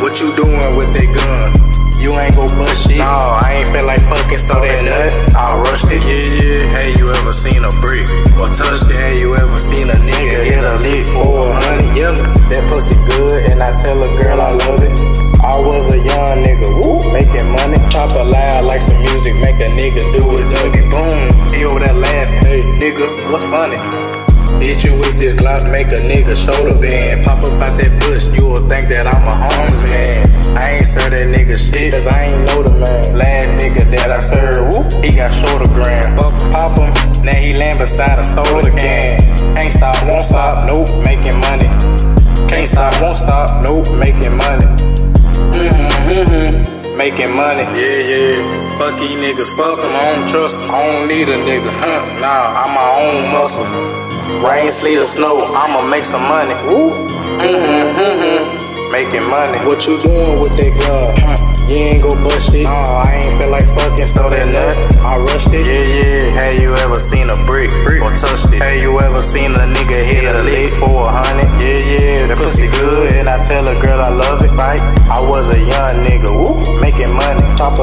What you doing with that gun? You ain't gon' bust shit? No, I ain't feel like fucking, so that nut, I rushed it. Yeah, yeah, hey, you ever seen a brick? Or touched it? Hey, you ever seen a nigga hit a lick? Or a honey yellow? That pussy good, and I tell a girl I love it. I was a young nigga, woo, making money. Chop a loud like some music, make a nigga do his nugget. Boom, he over that laugh, hey, nigga, what's funny? You with this Glock, make a nigga shoulder bend. Pop up out that bush, you will think that I'm a homeless man. I ain't serve that nigga shit, cause I ain't know the man. Last nigga that I served, whoop, he got shoulder gram. Pop him, now he land beside a soda can. Can't stop, won't stop, nope, making money. Can't stop, won't stop, nope, making money. Mm-hmm, making money. Yeah, yeah. Fuck these niggas, fuck them, I don't trust them. I don't need a nigga, huh? Nah, I'm my own muscle. Rain, sleet, or snow, I'ma make some money. Woo. Mm-hmm, mm-hmm. Making money. What you doing with that gun? Huh? You ain't gon' bust it. No, I ain't feel like fucking, so that nut, I rushed it. Yeah, yeah. Hey, you ever seen a brick, brick or touched it? Hey, you ever seen a nigga hit a lick for a hundred? Yeah, yeah. That pussy good, and I tell a girl I love it, right? I was a young nigga, woo, making money. Top a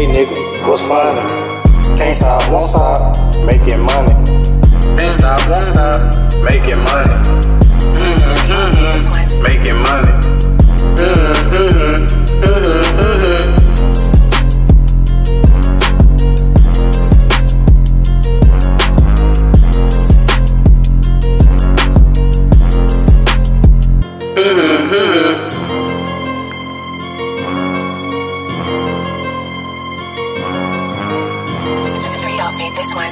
Hey, nigga, what's funny? Can't stop, won't stop, making money. Can't stop, won't stop, making money. This one.